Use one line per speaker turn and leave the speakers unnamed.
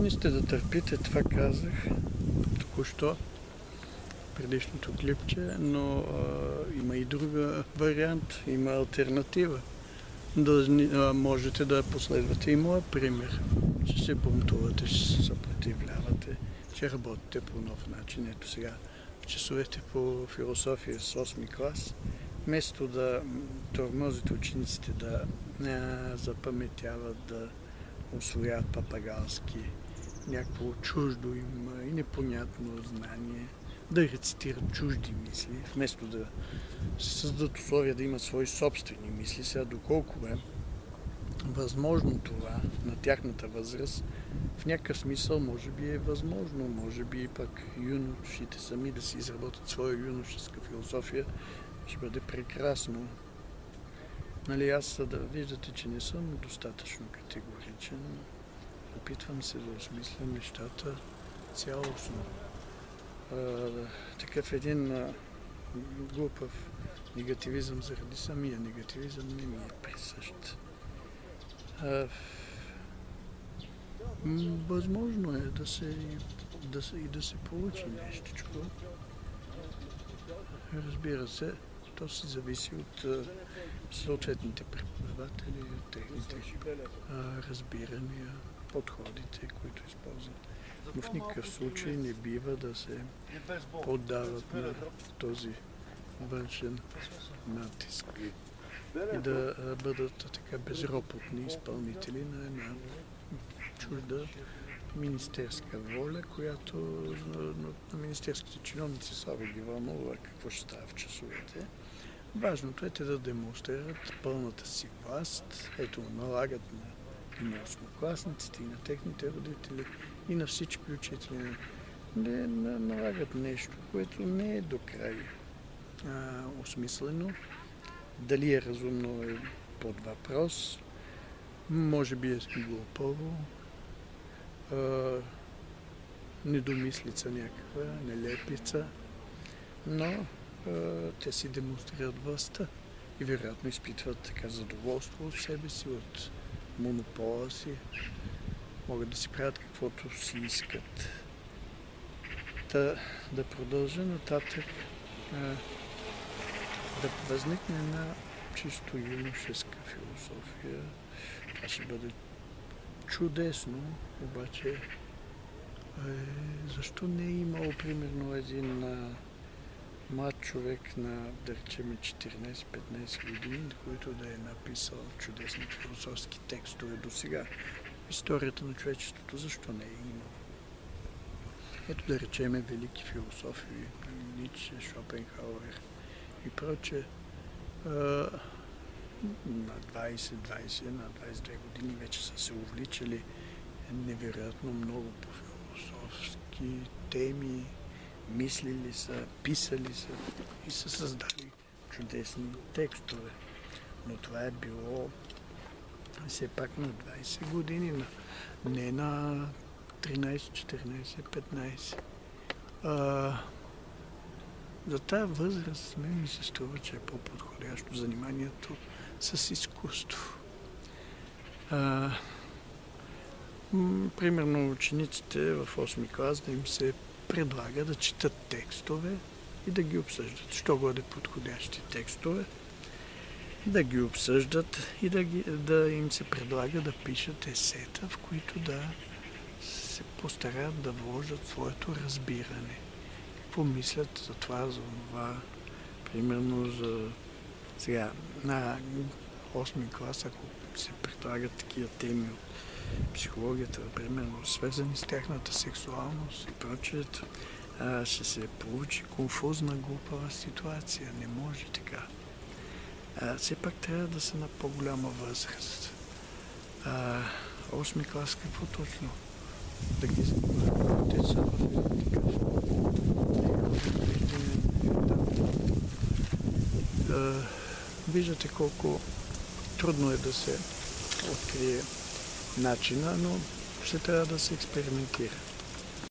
Длъжни сте да търпите, това казах току-що предишното клипче, но а, има и друга вариант, има альтернатива. Дължни, а, можете да последвате и моя пример. Ще се бунтувате, ще се съпротивлявате, ще работите по нов начин. Ето сега в часовете по философия с 8 клас, вместо да тормозите учениците да а, запаметяват, да освояват папагалски, някакво чуждо им и непонятно знание, да рецитират чужди мисли, вместо да се създадат условия да имат свои собствени мисли. Сега доколко е възможно това на тяхната възраст, в някакъв смисъл може би е възможно, може би пък юношите сами да си изработят своя юношеска философия, ще бъде прекрасно. Нали, аз да виждате, че не съм достатъчно категоричен. Опитвам се да осмисля нещата цялостно. А, такъв един а, глупав негативизъм заради самия негативизъм не ми е присъщ. А, възможно е да се, да се, и да се получи нещичко. Разбира се, то се зависи от съответните преподаватели, от техните разбирания, подходите, които използват. Но в никакъв случай не бива да се поддават на този външен натиск и да бъдат така безропотни изпълнители на една чужда министерска воля, която на министерските чиновници слабо ги вълнува какво ще става в часовете. Важното е те да демонстрират пълната си власт. Ето, налагат на, и на осмокласниците, и на техните родители, и на всички учители. Не налагат нещо, което не е до край а, осмислено. Дали е разумно е под въпрос. Може би е глупаво. недомислица някаква, нелепица. Но те си демонстрират властта и вероятно изпитват така задоволство от себе си, от монопола си. Могат да си правят каквото си искат. Да, да продължа нататък да възникне една чисто юношеска философия. Това ще бъде чудесно, обаче е, защо не е имало примерно един млад човек на, да речем, 14-15 години, който да е написал чудесни философски текстове до сега. Историята на човечеството защо не е имало? Ето да речеме велики философи, Ницше, Шопенхауер и проче. На 20-20, на 22 години вече са се увличали невероятно много по философски теми, мислили са, писали са и са създали чудесни текстове. Но това е било все пак на 20 години, не на 13, 14, 15. А, за тази възраст мен ми се струва, че е по-подходящо заниманието с изкуство. А, примерно учениците в 8 клас да им се предлага да четат текстове и да ги обсъждат. Що годе подходящи текстове, да ги обсъждат и да, ги, да им се предлага да пишат есета, в които да се постараят да вложат своето разбиране. Какво мислят за това, за това, примерно за сега на 8 клас, ако се предлагат такива теми от психологията, примерно, свързани с тяхната сексуалност и прочето, ще се получи конфузна, глупава ситуация. Не може така. А, все пак трябва да са на по-голяма възраст. А, осми клас какво точно? Да ги занимават деца в един такъв Виждате колко трудно е да се открие начина, но ще трябва да се експериментира.